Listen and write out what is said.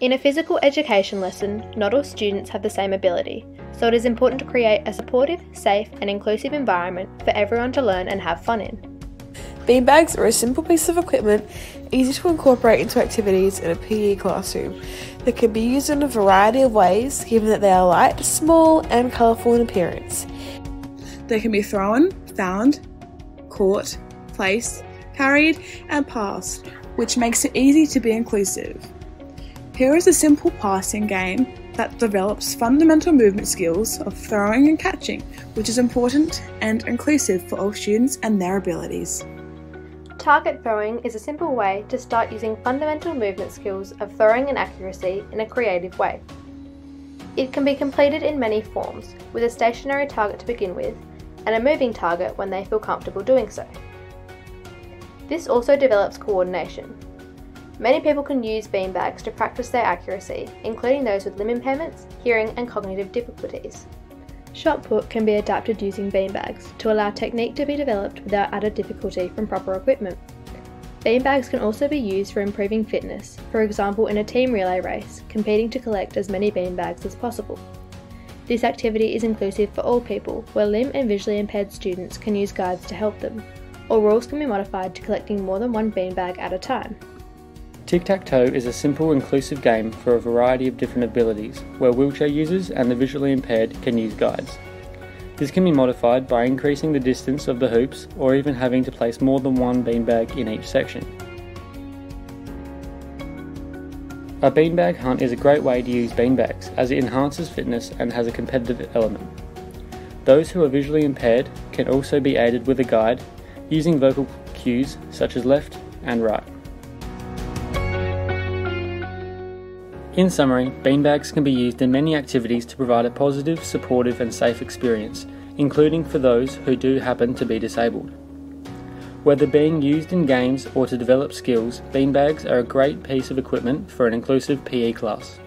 In a physical education lesson, not all students have the same ability, so it is important to create a supportive, safe, and inclusive environment for everyone to learn and have fun in. Beanbags are a simple piece of equipment, easy to incorporate into activities in a PE classroom. They can be used in a variety of ways, given that they are light, small, and colourful in appearance. They can be thrown, found, caught, placed, carried, and passed, which makes it easy to be inclusive. Here is a simple passing game that develops fundamental movement skills of throwing and catching, which is important and inclusive for all students and their abilities. Target throwing is a simple way to start using fundamental movement skills of throwing and accuracy in a creative way. It can be completed in many forms, with a stationary target to begin with, and a moving target when they feel comfortable doing so. This also develops coordination. Many people can use beanbags to practice their accuracy, including those with limb impairments, hearing, and cognitive difficulties. Shot put can be adapted using beanbags to allow technique to be developed without added difficulty from proper equipment. Beanbags can also be used for improving fitness, for example in a team relay race, competing to collect as many beanbags as possible. This activity is inclusive for all people, where limb and visually impaired students can use guides to help them, or rules can be modified to collecting more than one beanbag at a time. Tic Tac Toe is a simple, inclusive game for a variety of different abilities, where wheelchair users and the visually impaired can use guides. This can be modified by increasing the distance of the hoops or even having to place more than one beanbag in each section. A beanbag hunt is a great way to use beanbags as it enhances fitness and has a competitive element. Those who are visually impaired can also be aided with a guide using vocal cues such as left and right. In summary, beanbags can be used in many activities to provide a positive, supportive, and safe experience, including for those who do happen to be disabled. Whether being used in games or to develop skills, beanbags are a great piece of equipment for an inclusive PE class.